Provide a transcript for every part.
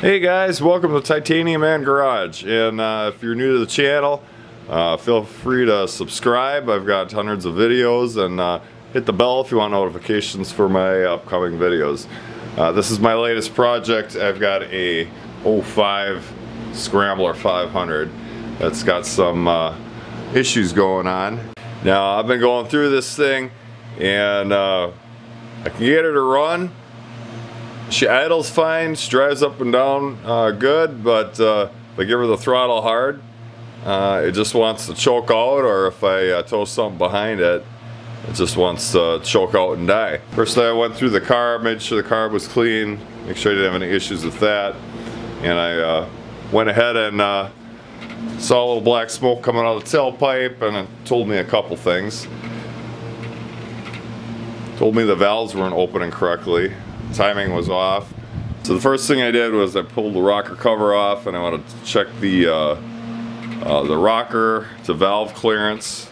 Hey guys, welcome to Titanium Man Garage. And uh, if you're new to the channel, uh, feel free to subscribe. I've got hundreds of videos and uh, hit the bell if you want notifications for my upcoming videos. Uh, this is my latest project. I've got a 05 Scrambler 500 that's got some uh, issues going on. Now I've been going through this thing and uh, I can get her to run she idles fine, she drives up and down uh, good, but uh, if I give her the throttle hard, uh, it just wants to choke out, or if I uh, tow something behind it, it just wants to choke out and die. First I went through the carb, made sure the carb was clean, make sure I didn't have any issues with that, and I uh, went ahead and uh, saw a little black smoke coming out of the tailpipe, and it told me a couple things. Told me the valves weren't opening correctly timing was off. So the first thing I did was I pulled the rocker cover off and I wanted to check the uh, uh, the rocker to valve clearance.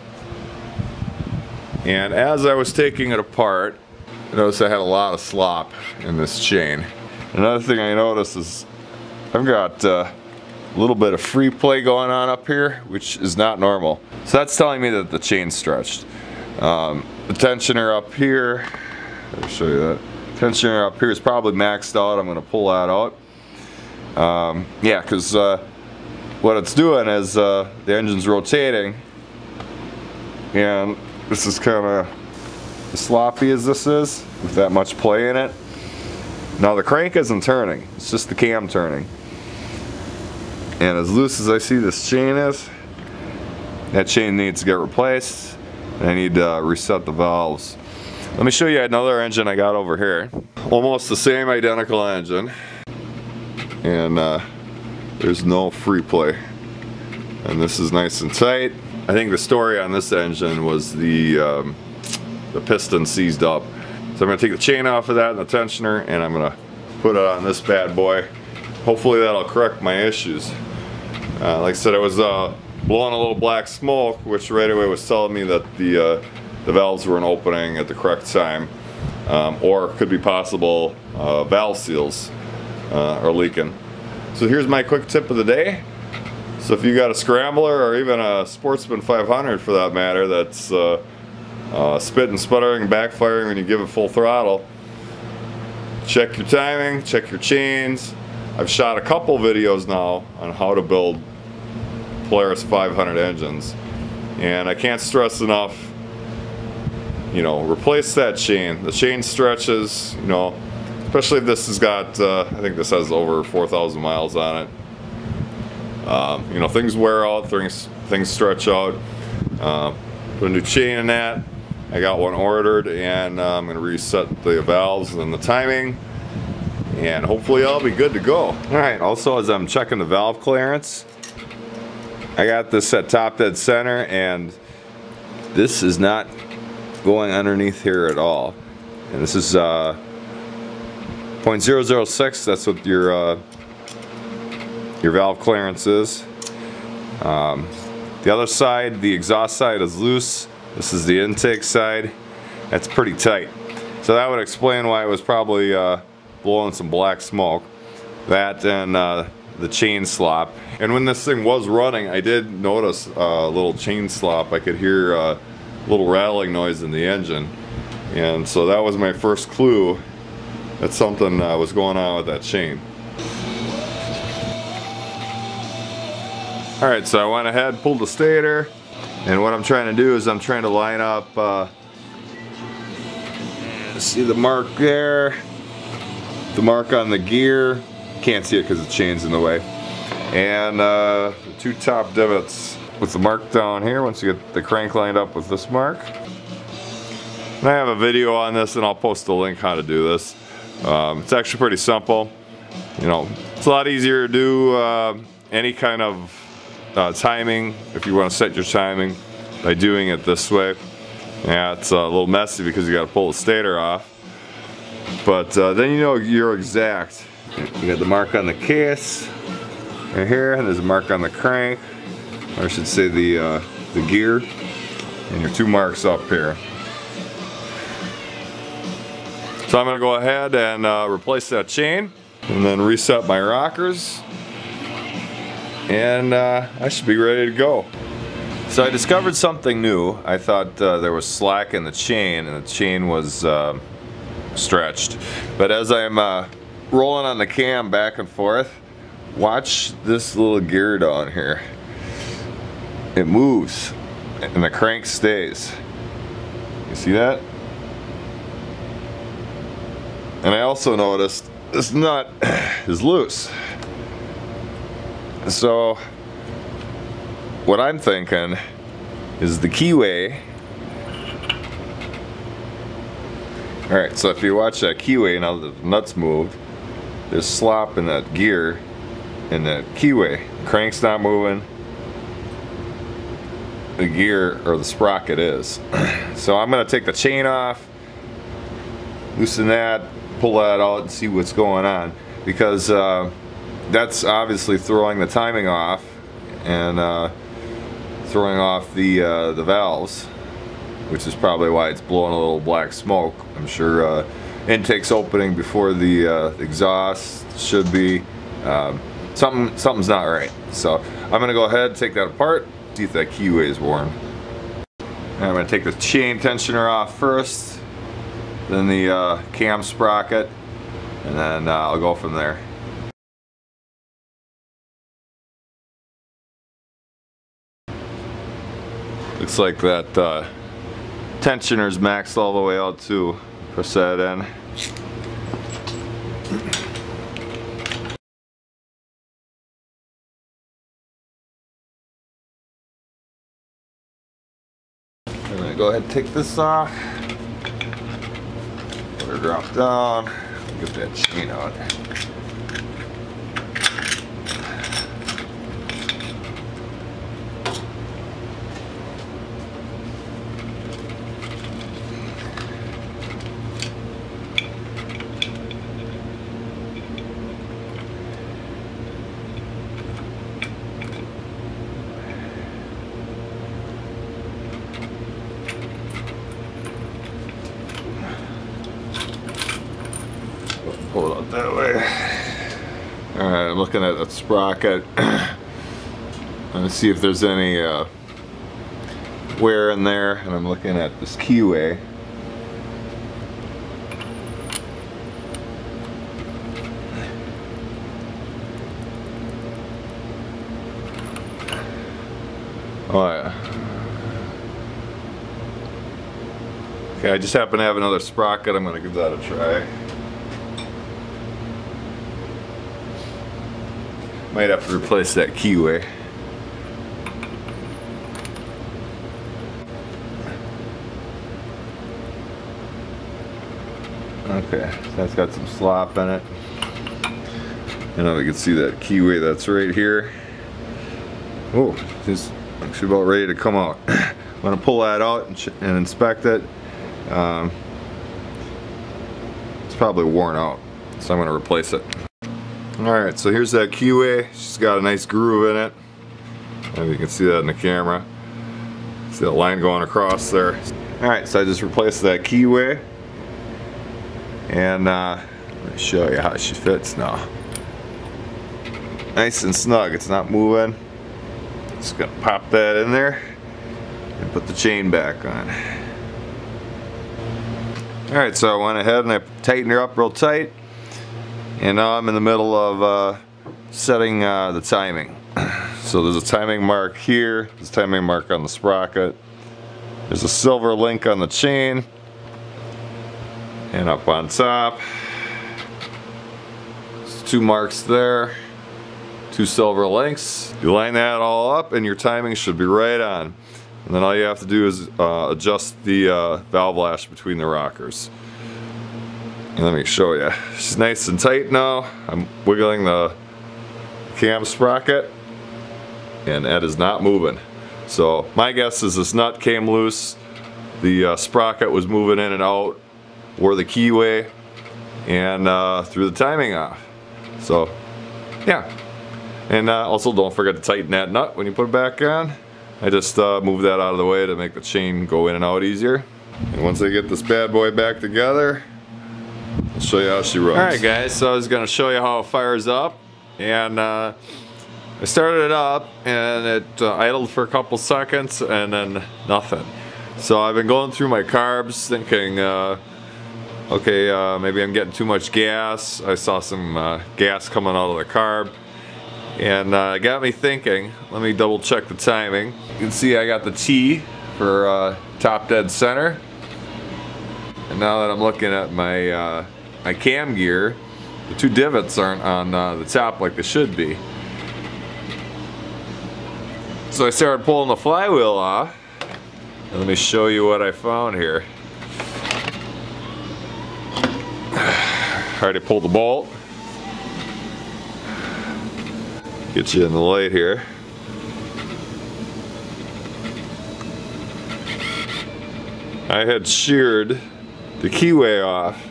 And as I was taking it apart, I noticed I had a lot of slop in this chain. Another thing I noticed is I've got uh, a little bit of free play going on up here, which is not normal. So that's telling me that the chain's stretched. Um, the tensioner up here, I'll show you that tensioner up here is probably maxed out. I'm going to pull that out. Um, yeah, because uh, what it's doing is uh, the engine's rotating and this is kind of as sloppy as this is with that much play in it. Now the crank isn't turning, it's just the cam turning. And as loose as I see this chain is, that chain needs to get replaced. I need to reset the valves. Let me show you another engine I got over here. Almost the same identical engine. And uh, there's no free play. And this is nice and tight. I think the story on this engine was the, um, the piston seized up. So I'm gonna take the chain off of that and the tensioner and I'm gonna put it on this bad boy. Hopefully that'll correct my issues. Uh, like I said, it was uh, blowing a little black smoke, which right away was telling me that the uh, the valves weren't opening at the correct time. Um, or could be possible uh, valve seals uh, are leaking. So here's my quick tip of the day. So if you got a scrambler or even a Sportsman 500 for that matter that's uh, uh, spitting, sputtering, backfiring when you give it full throttle, check your timing, check your chains. I've shot a couple videos now on how to build Polaris 500 engines and I can't stress enough you know, replace that chain. The chain stretches, you know, especially if this has got, uh, I think this has over 4,000 miles on it. Um, you know, things wear out, things, things stretch out. Uh, put a new chain in that. I got one ordered and uh, I'm to reset the valves and the timing and hopefully I'll be good to go. Alright, also as I'm checking the valve clearance, I got this at top dead center and this is not going underneath here at all. And this is uh, 0.006, that's what your uh, your valve clearance is. Um, the other side, the exhaust side is loose. This is the intake side. That's pretty tight. So that would explain why it was probably uh, blowing some black smoke. That and uh, the chain slop. And when this thing was running, I did notice a little chain slop. I could hear uh, little rattling noise in the engine. And so that was my first clue that something uh, was going on with that chain. Alright, so I went ahead, pulled the stator, and what I'm trying to do is I'm trying to line up, uh, see the mark there, the mark on the gear, can't see it because the chain's in the way, and uh, the two top divots with the mark down here once you get the crank lined up with this mark. And I have a video on this and I'll post the link how to do this. Um, it's actually pretty simple. You know, it's a lot easier to do uh, any kind of uh, timing if you want to set your timing by doing it this way. Yeah, it's a little messy because you got to pull the stator off. But uh, then you know you're exact. You got the mark on the case right here, and there's a mark on the crank. I should say the, uh, the gear and your two marks up here. So I'm going to go ahead and uh, replace that chain. and then reset my rockers and uh, I should be ready to go. So I discovered something new. I thought uh, there was slack in the chain and the chain was uh, stretched. But as I'm uh, rolling on the cam back and forth, watch this little gear down here. It moves and the crank stays. You see that? And I also noticed this nut is loose. So what I'm thinking is the keyway. Alright, so if you watch that keyway now the nuts moved, there's slop in that gear in that keyway. Crank's not moving. The gear or the sprocket is. so I'm gonna take the chain off, loosen that, pull that out and see what's going on. Because uh, that's obviously throwing the timing off and uh, throwing off the uh, the valves which is probably why it's blowing a little black smoke I'm sure uh, intake's opening before the uh, exhaust should be um, something something's not right so I'm gonna go ahead take that apart see if that keyway is worn and I'm gonna take the chain tensioner off first then the uh, cam sprocket and then uh, I'll go from there Looks like that uh, tensioner's maxed all the way out too. Press that in. Go ahead and take this off. Let her drop down. Get that chain out. pull it out that way. Alright, I'm looking at that sprocket. Let's see if there's any uh, wear in there. And I'm looking at this keyway. Oh yeah. Okay, I just happen to have another sprocket. I'm to give that a try. Might have to replace that keyway. Okay, that's got some slop in it. You know, we can see that keyway that's right here. Oh, it's actually about ready to come out. I'm gonna pull that out and, and inspect it. Um, it's probably worn out, so I'm gonna replace it. Alright, so here's that keyway. She's got a nice groove in it. Maybe you can see that in the camera. See that line going across there. Alright, so I just replaced that keyway. And uh, let me show you how she fits now. Nice and snug, it's not moving. Just gonna pop that in there and put the chain back on. Alright, so I went ahead and I tightened her up real tight. And now I'm in the middle of uh, setting uh, the timing. So there's a timing mark here, there's a timing mark on the sprocket. There's a silver link on the chain. And up on top. There's two marks there. Two silver links. You line that all up and your timing should be right on. And then all you have to do is uh, adjust the uh, valve lash between the rockers. Let me show you. She's nice and tight now. I'm wiggling the cam sprocket and that is not moving. So my guess is this nut came loose. The uh, sprocket was moving in and out, wore the keyway, and uh, threw the timing off. So yeah. And uh, also don't forget to tighten that nut when you put it back on. I just uh, moved that out of the way to make the chain go in and out easier. And once I get this bad boy back together, I'll show you how she runs. Alright guys, so I was going to show you how it fires up and uh, I started it up and it uh, idled for a couple seconds and then nothing. So I've been going through my carbs thinking uh, okay uh, maybe I'm getting too much gas. I saw some uh, gas coming out of the carb and uh, it got me thinking. Let me double check the timing. You can see I got the T for top dead center and now that I'm looking at my my cam gear, the two divots aren't on uh, the top like they should be. So I started pulling the flywheel off. And let me show you what I found here. Already pulled the bolt. Get you in the light here. I had sheared the keyway off.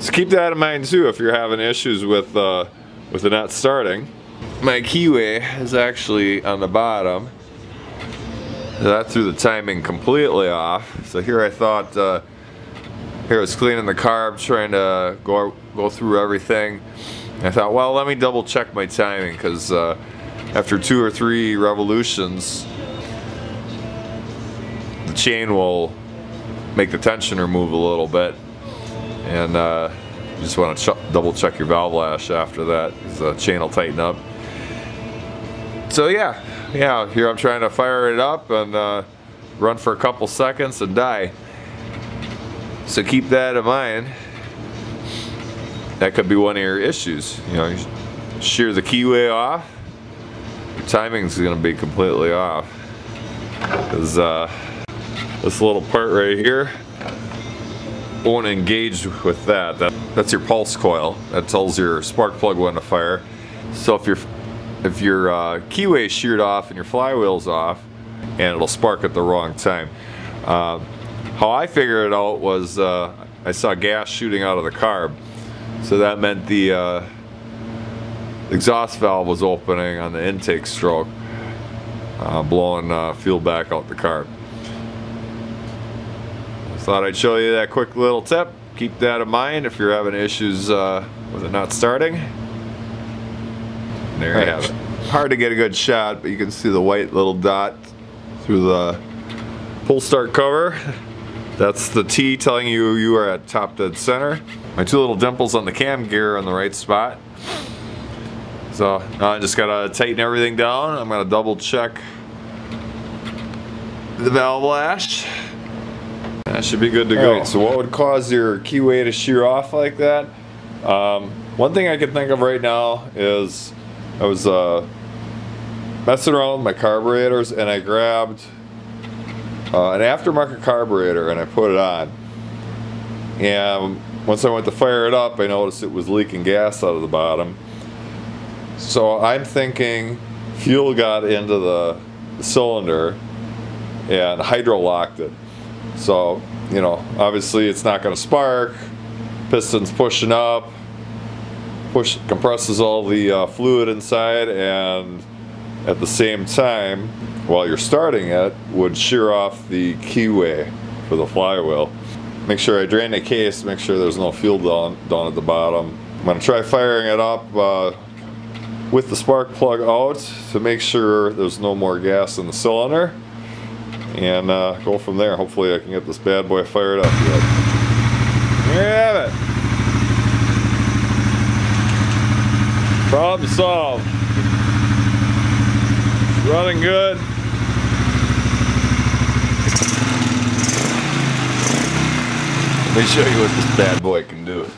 So keep that in mind too if you're having issues with uh, with it not starting. My keyway is actually on the bottom. That threw the timing completely off. So here I thought, uh, here I was cleaning the carb, trying to go go through everything. I thought, well, let me double check my timing because uh, after two or three revolutions, the chain will make the tensioner move a little bit and uh, you just want to ch double check your valve lash after that because the chain will tighten up. So yeah yeah here I'm trying to fire it up and uh, run for a couple seconds and die. So keep that in mind. That could be one of your issues you know you shear the keyway off. Your timing is going to be completely off. Because uh, this little part right here won't engage with that. that. That's your pulse coil. That tells your spark plug when to fire. So if your if your uh, keyway is sheared off and your flywheel's off, and it'll spark at the wrong time. Uh, how I figured it out was uh, I saw gas shooting out of the carb. So that meant the uh, exhaust valve was opening on the intake stroke, uh, blowing uh, fuel back out the carb. Thought I'd show you that quick little tip. Keep that in mind if you're having issues uh, with it not starting. There you have it. Hard to get a good shot, but you can see the white little dot through the pull start cover. That's the T telling you you are at top dead center. My two little dimples on the cam gear on the right spot. So now I just gotta tighten everything down. I'm gonna double check the valve lash. That should be good to go. Right, so what would cause your keyway to shear off like that? Um, one thing I can think of right now is I was uh, messing around with my carburetors and I grabbed uh, an aftermarket carburetor and I put it on. And once I went to fire it up, I noticed it was leaking gas out of the bottom. So I'm thinking fuel got into the cylinder and hydro locked it. So, you know, obviously it's not going to spark. Piston's pushing up, push compresses all the uh, fluid inside, and at the same time, while you're starting it, would shear off the keyway for the flywheel. Make sure I drain the case, make sure there's no fuel down, down at the bottom. I'm going to try firing it up uh, with the spark plug out to make sure there's no more gas in the cylinder and uh, go from there. Hopefully I can get this bad boy fired up yet. There you have it. Problem solved. running good. Let me show you what this bad boy can do.